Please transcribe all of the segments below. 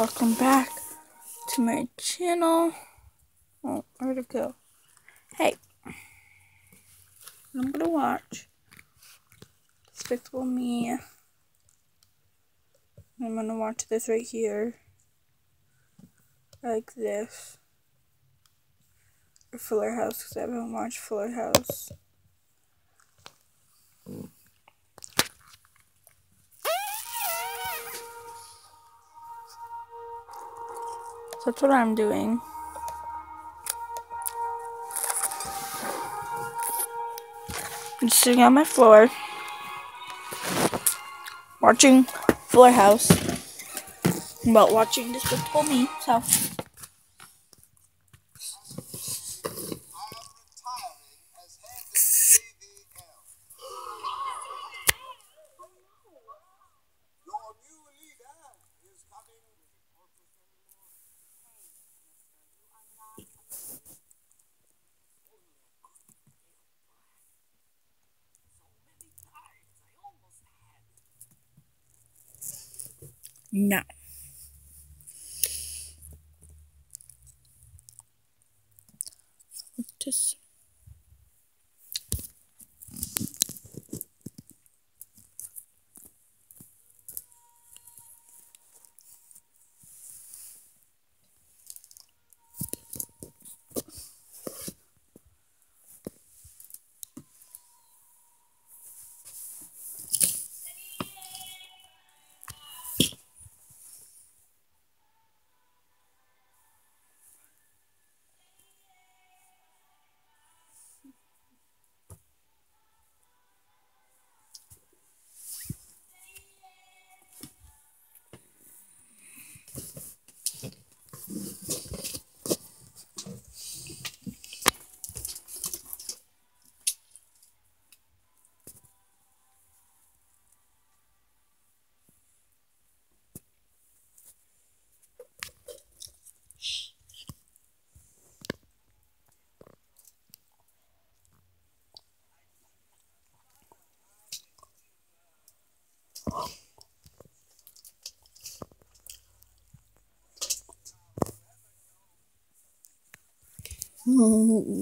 welcome back to my channel. Oh, where'd it go? Hey, I'm gonna watch Despicable Me. I'm gonna watch this right here, like this. Or Fuller House, because I haven't watched Fuller House. So that's what I'm doing. I'm just sitting on my floor, watching Fuller House, but watching this Despicable Me, so. No.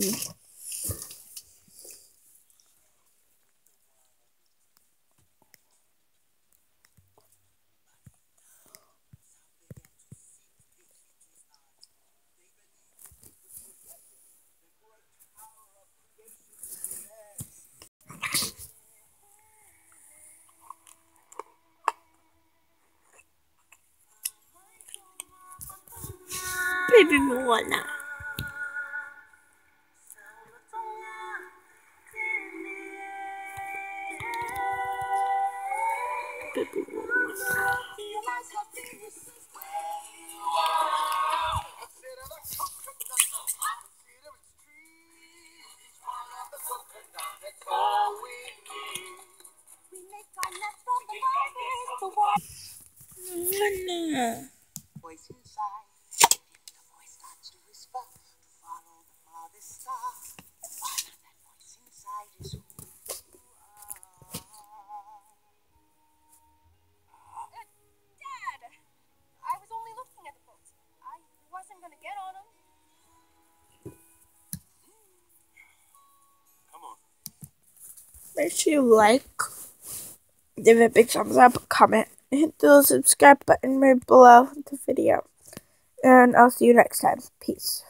Just Baby Moana. Baby Moana. Moana. The star. Dad! I was only looking at the boats. I wasn't gonna get on them. Come on. Make sure you like, give it a big thumbs up, comment, hit the subscribe button right below the video. And I'll see you next time. Peace.